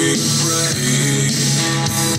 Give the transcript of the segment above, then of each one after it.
pray.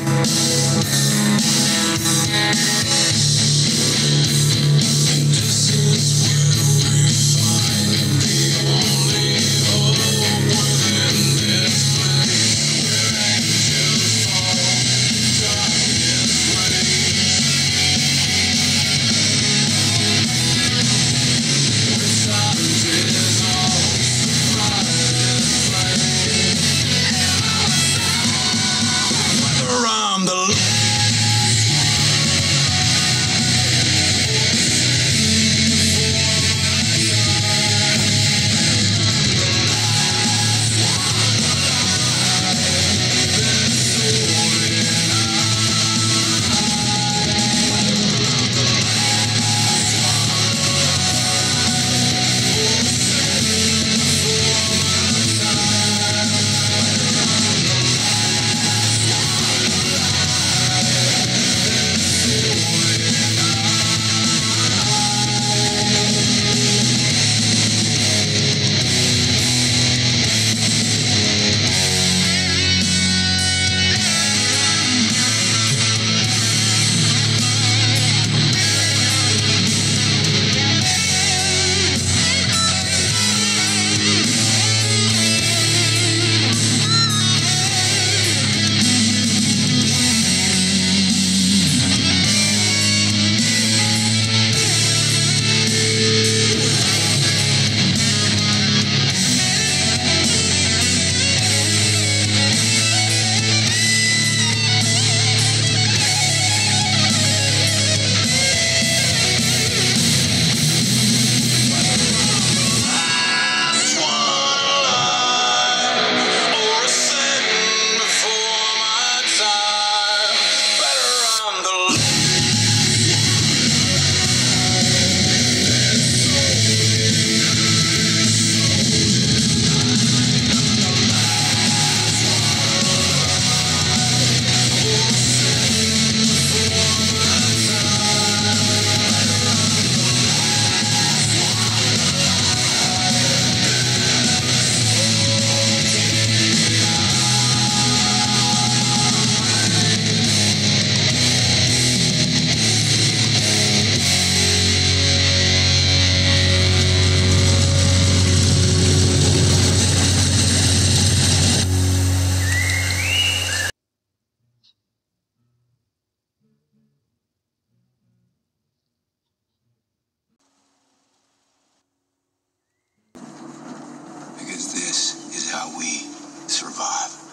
because this is how we survive.